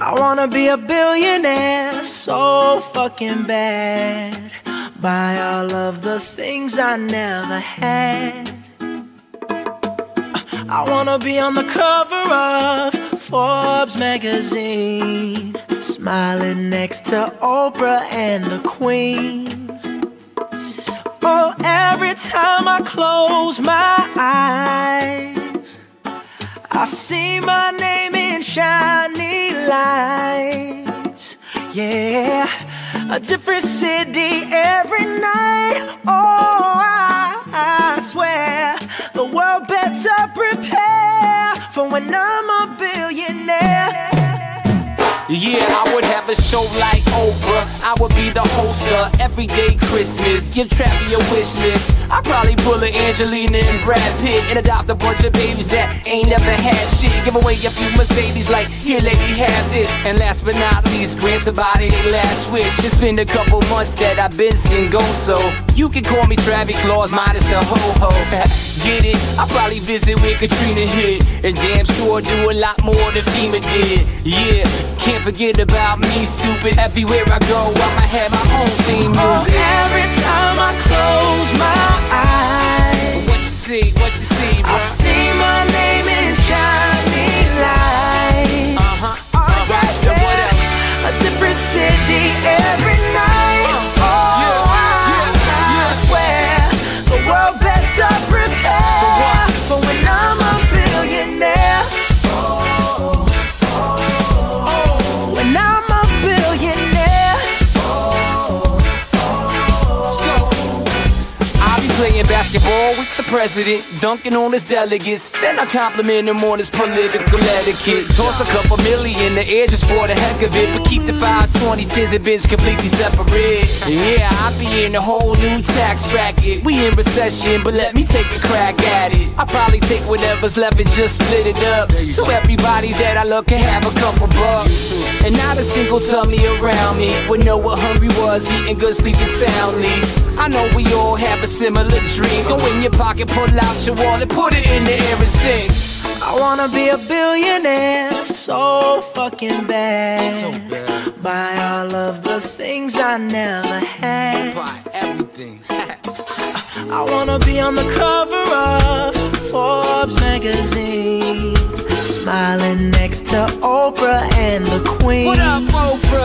I wanna be a billionaire so fucking bad. Buy all of the things I never had. I wanna be on the cover of Forbes magazine, smiling next to Oprah and the Queen. Oh, every time I close my eyes, I see my name in shiny lights. Yeah, a different city every night. Oh, I, I swear the world better prepare for when I'm a billionaire. Yeah, I would have a show like Oprah. I would be the host of Everyday Christmas. Give Travie a wish list. I'd probably pull a Angelina and Brad Pitt and adopt a bunch of babies that ain't never had shit. Give away a few Mercedes, like, here, lady, have this. And last but not least, grant somebody their last wish. It's been a couple months that I've been single, so you can call me Travie Claus, minus the ho ho. Get it? I probably visit where Katrina hit, and damn sure do a lot more than FEMA did. Yeah, can't forget about me, stupid. Everywhere I go, I'ma have my own theme music. Playing basketball with the president, dunking on his delegates. Then I compliment him on his political etiquette. Toss a couple million the air just for the heck of it, but keep the fives, 20, 10s, and bins completely separate. Yeah, I be in a whole new tax bracket. We in recession, but let me take a crack at it. I probably take whatever's left and just split it up, so everybody that I love can have a couple bucks. And not a single tummy around me would know what hungry was, eating good, sleeping soundly. I know we all have a similar dream. Go in your pocket, pull out your wallet, put it in the air and sing. I wanna be a billionaire so fucking bad. Buy all of the things I never had. Buy everything. I wanna be on the cover of Forbes magazine, smiling next to Oprah and the Queen. what up, Oprah?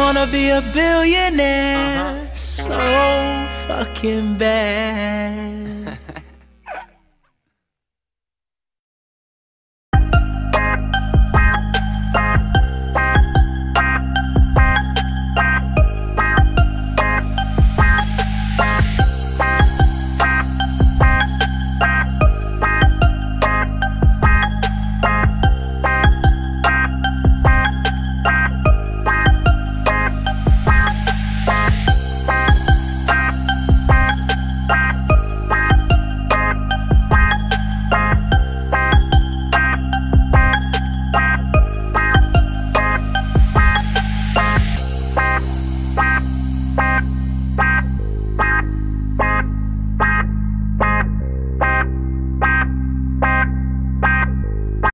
Wanna be a billionaire uh-huh. so fucking bad.